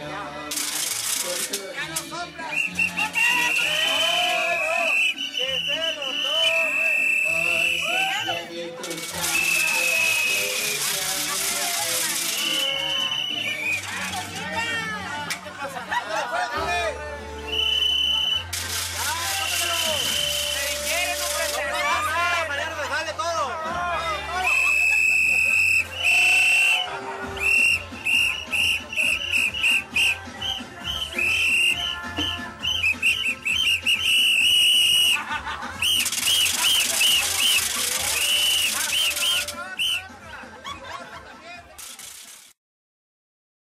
Ya no soplas.